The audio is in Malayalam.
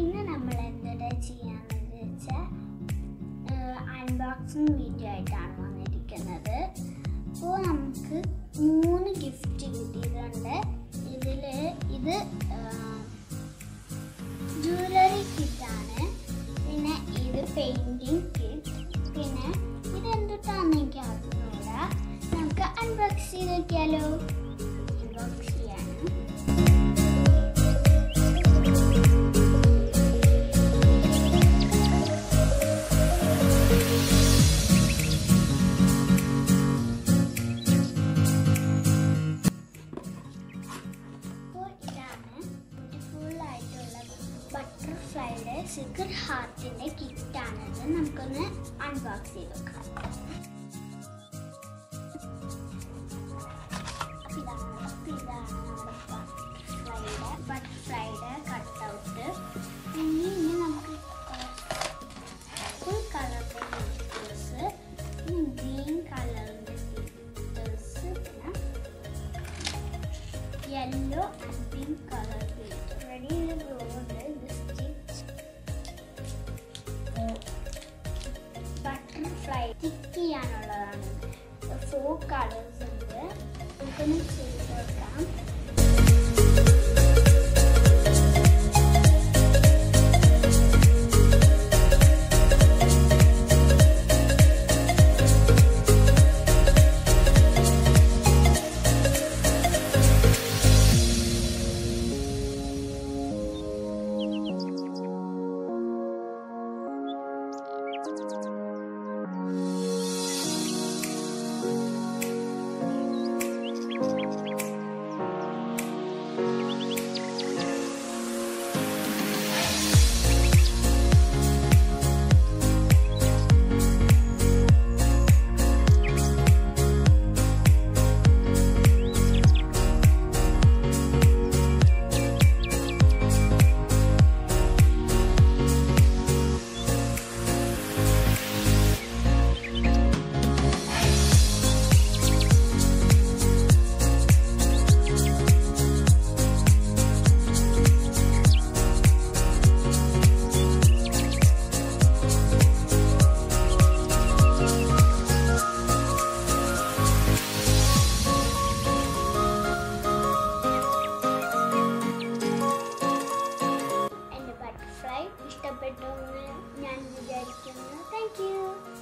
ഇന്ന് നമ്മൾ എന്തിനാ ചെയ്യാന്ന് വെച്ചാൽ അൺബോക്സിങ് വീഡിയോ ആയിട്ടാണ് വന്നിരിക്കുന്നത്. അപ്പോൾ നമുക്ക് മൂന്ന് ഗിഫ്റ്റ് കിട്ടിയിട്ടുണ്ട്. ഇതിൽ ഇത് ജ്വല്ലറി കിറ്റാണ് പിന്നെ ഇത് പെയിന്റിങ് കിറ്റ് പിന്നെ ഇത് എന്തിട്ടാന്ന് എനിക്ക് അറിഞ്ഞൂടാ നമുക്ക് അൺബോക്സ് ചെയ്ത് നോക്കിയാലോ. ബട്ടർഫ്ലൈയുടെ സിഗർ ഹാർട്ടിന്റെ കിറ്റാണിത് നമുക്കൊന്ന് അൺബോക്സ് ചെയ്ത് നോക്കാം. ഇതാണ് ഇതാണ് നമ്മുടെ ബട്ടർഫ്ലൈയുടെ ബട്ടർഫ്ലൈയുടെ കട്ടൗട്ട് പിന്നെ ഇനി നമുക്ക് ഫുൾ കളറിന്റെ ഗ്ലിറ്റേഴ്സ് ഗ്രീൻ കളറിന്റെ ഗ്ലിറ്റേഴ്സ് പിന്നെ yellow and pink colour ready ചെയ്യാനുള്ളതാണ്. Four colours ഉണ്ട് നമുക്കൊന്ന് ചെയ്ത് നോക്കാം Thank you.